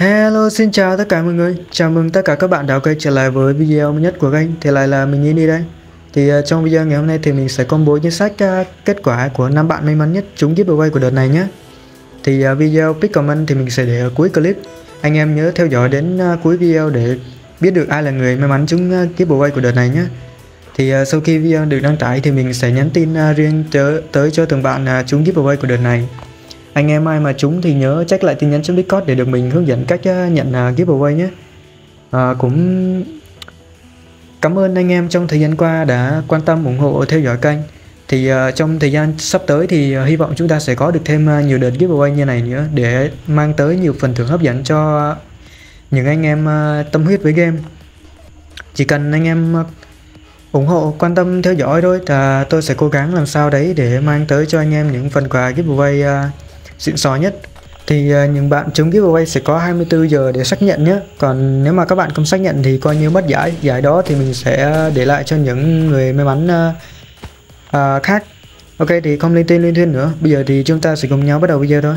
Hello xin chào tất cả mọi người. Chào mừng tất cả các bạn đã quay trở lại với video mới nhất của kênh. Thì lại là mình đi đây. Thì uh, trong video ngày hôm nay thì mình sẽ công bố danh sách uh, ờ, kết quả của năm bạn may mắn nhất trúng giveaway của đợt này nhé. Thì uh, video pick comment thì mình sẽ để ở cuối clip. Anh em nhớ theo dõi đến uh, cuối video để biết được ai là người may mắn trúng uh, giveaway của đợt này nhé. Thì uh, sau khi video được đăng tải thì mình sẽ nhắn tin uh, riêng tới, tới cho từng bạn uh, trúng giveaway của đợt này anh em ai mà trúng thì nhớ check lại tin nhắn trong Discord để được mình hướng dẫn cách ờ, nhận ờ, giveaway nhé. À, cũng cảm ơn anh em trong thời gian qua đã quan tâm ủng hộ theo dõi kênh. Thì uh, trong thời gian sắp tới thì uh, hy vọng chúng ta sẽ có được thêm uh, nhiều đợt giveaway như này nữa để mang tới nhiều phần thưởng hấp dẫn cho những anh em uh, tâm huyết với game. Chỉ cần anh em uh, ủng hộ quan tâm theo dõi thôi là tôi sẽ cố gắng làm sao đấy để mang tới cho anh em những phần quà giveaway uh, xịn sò nhất. Thì ờ, những bạn trúng giveaway sẽ có 24 giờ để xác nhận nhé. Còn nếu mà các bạn không xác nhận thì coi như mất giải. Giải đó thì mình sẽ để lại cho những người may mắn uh, uh, khác. Ok thì không lên tên liên thuyên nữa. Bây giờ thì chúng ta sẽ cùng nhau bắt đầu video thôi.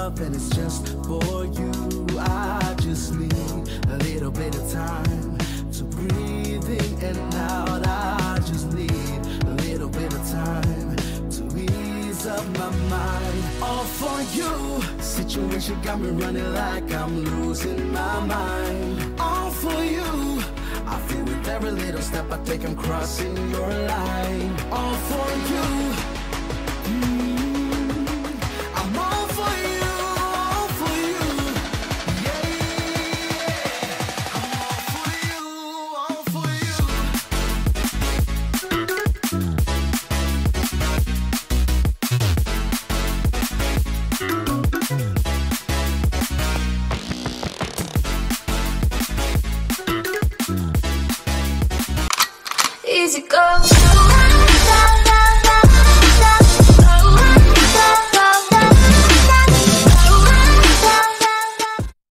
up and it's just for you. I just need a little bit of time to breathe in and out. I just need a little bit of time to ease up my mind. All for you. Situation got me running like I'm losing my mind. All for you. I feel with every little step I take, I'm crossing your line. All for you. easy go.